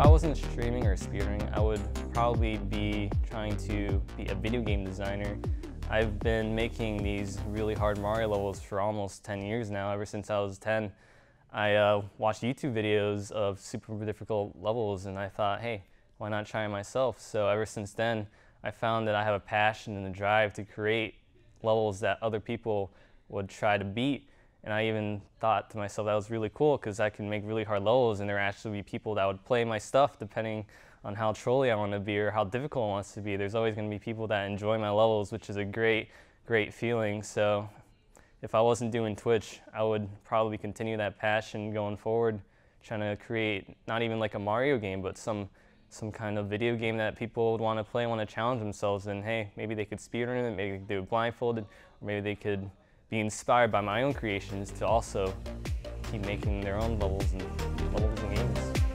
I wasn't streaming or speedrunning, I would probably be trying to be a video game designer. I've been making these really hard Mario levels for almost 10 years now, ever since I was 10. I uh, watched YouTube videos of super difficult levels and I thought, hey, why not try it myself? So ever since then, I found that I have a passion and a drive to create levels that other people would try to beat. And I even thought to myself that was really cool because I can make really hard levels and there actually be people that would play my stuff depending on how trolly I want to be or how difficult I want to be. There's always going to be people that enjoy my levels, which is a great, great feeling. So if I wasn't doing Twitch, I would probably continue that passion going forward, trying to create not even like a Mario game, but some some kind of video game that people would want to play, want to challenge themselves in. Hey, maybe they could speedrun it, maybe they could do it blindfolded, or maybe they could be inspired by my own creations to also keep making their own levels and levels and games.